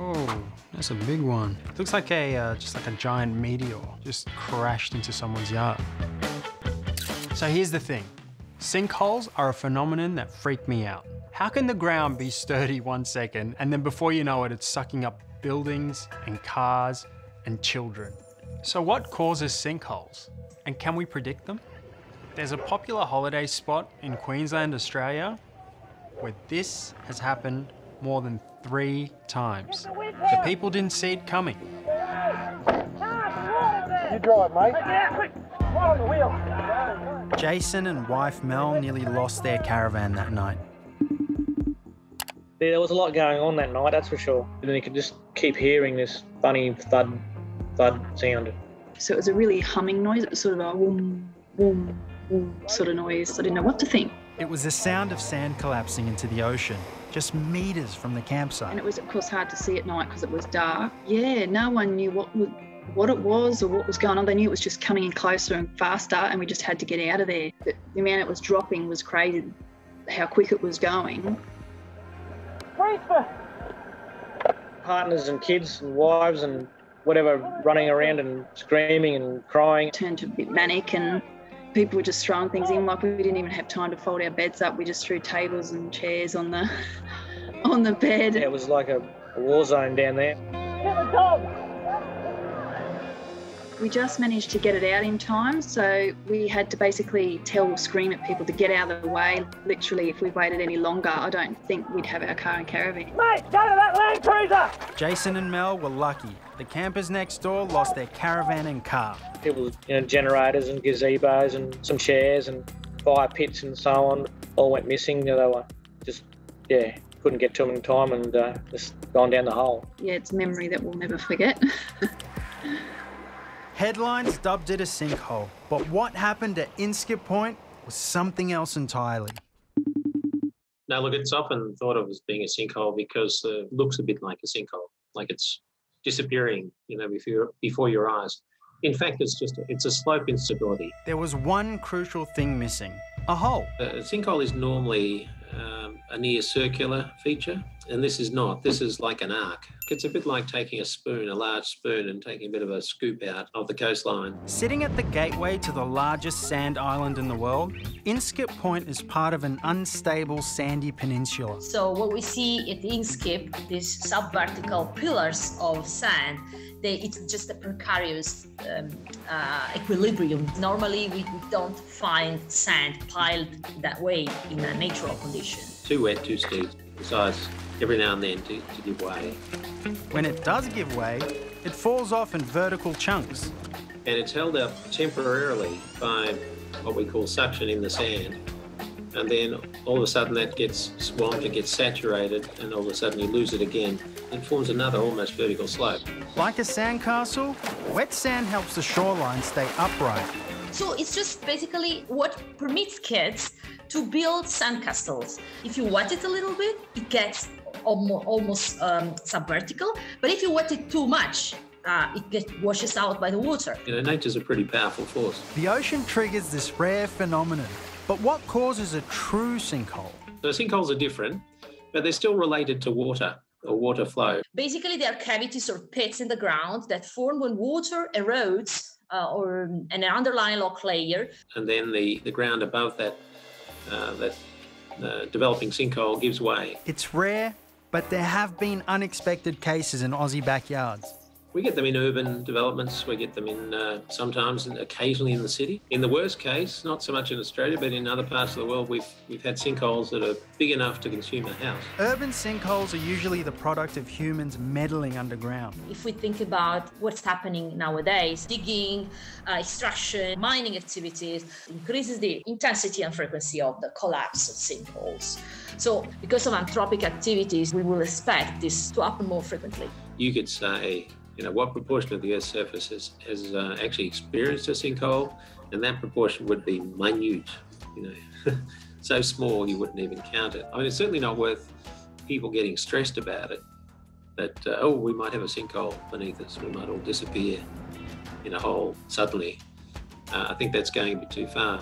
Oh, that's a big one. Looks like a uh, just like a giant meteor just crashed into someone's yard. So here's the thing. Sinkholes are a phenomenon that freak me out. How can the ground be sturdy one second and then before you know it, it's sucking up buildings and cars and children? So what causes sinkholes? And can we predict them? There's a popular holiday spot in Queensland, Australia, where this has happened more than three times. The people didn't see it coming. You drive, mate. Yeah, on the wheel. Jason and wife Mel nearly lost their caravan that night. There was a lot going on that night, that's for sure. And then you could just keep hearing this funny thud, thud sound. So it was a really humming noise. It was sort of a whoom, whoom, whoom sort of noise. I didn't know what to think. It was the sound of sand collapsing into the ocean, just meters from the campsite. And it was, of course, hard to see at night because it was dark. Yeah, no one knew what was, what it was or what was going on. They knew it was just coming in closer and faster, and we just had to get out of there. The, the amount it was dropping was crazy. How quick it was going. Partners and kids and wives and whatever running around and screaming and crying. Turned to a bit manic, and people were just throwing things in. Like we didn't even have time to fold our beds up. We just threw tables and chairs on the on the bed. It was like a, a war zone down there. Get the dog. We just managed to get it out in time, so we had to basically tell, scream at people to get out of the way. Literally, if we waited any longer, I don't think we'd have our car and caravan. Mate, go to that Land Cruiser. Jason and Mel were lucky. The campers next door lost their caravan and car. People, you know, generators and gazebos and some chairs and fire pits and so on all went missing. You know, they were just, yeah, couldn't get to them in time and uh, just gone down the hole. Yeah, it's a memory that we'll never forget. Headlines dubbed it a sinkhole, but what happened at Inskip Point was something else entirely. No, look, it's often thought of as being a sinkhole because it looks a bit like a sinkhole, like it's disappearing, you know, before before your eyes. In fact, it's just a, it's a slope instability. There was one crucial thing missing a hole. A sinkhole is normally uh, um, a near circular feature, and this is not. This is like an arc. It's a bit like taking a spoon, a large spoon, and taking a bit of a scoop out of the coastline. Sitting at the gateway to the largest sand island in the world, Inskip Point is part of an unstable sandy peninsula. So what we see at Inskip, these subvertical pillars of sand, they, it's just a precarious um, uh, equilibrium. Normally, we don't find sand piled that way in a natural condition. Too wet, too steep. Besides, every now and then to, to give way. When it does give way, it falls off in vertical chunks. and it's held up temporarily by what we call suction in the sand. And then all of a sudden that gets swamped, it gets saturated, and all of a sudden you lose it again. It forms another almost vertical slope. Like a sandcastle, wet sand helps the shoreline stay upright. So it's just basically what permits kids to build sandcastles. If you wet it a little bit, it gets almost, almost um, subvertical. But if you wet it too much, uh, it gets washes out by the water. You know, nature's a pretty powerful force. The ocean triggers this rare phenomenon. But what causes a true sinkhole? So sinkholes are different, but they're still related to water or water flow. Basically, they are cavities or pits in the ground that form when water erodes uh, or an underlying rock layer. And then the, the ground above that, uh, that uh, developing sinkhole gives way. It's rare, but there have been unexpected cases in Aussie backyards. We get them in urban developments. We get them in uh, sometimes, and occasionally in the city. In the worst case, not so much in Australia, but in other parts of the world, we've we've had sinkholes that are big enough to consume a house. Urban sinkholes are usually the product of humans meddling underground. If we think about what's happening nowadays, digging, uh, extraction, mining activities increases the intensity and frequency of the collapse of sinkholes. So, because of anthropic activities, we will expect this to happen more frequently. You could say, you know, what proportion of the Earth's surface has, has uh, actually experienced a sinkhole, and that proportion would be minute. You know, so small you wouldn't even count it. I mean, it's certainly not worth people getting stressed about it. That uh, oh, we might have a sinkhole beneath us. We might all disappear in a hole suddenly. Uh, I think that's going a bit too far.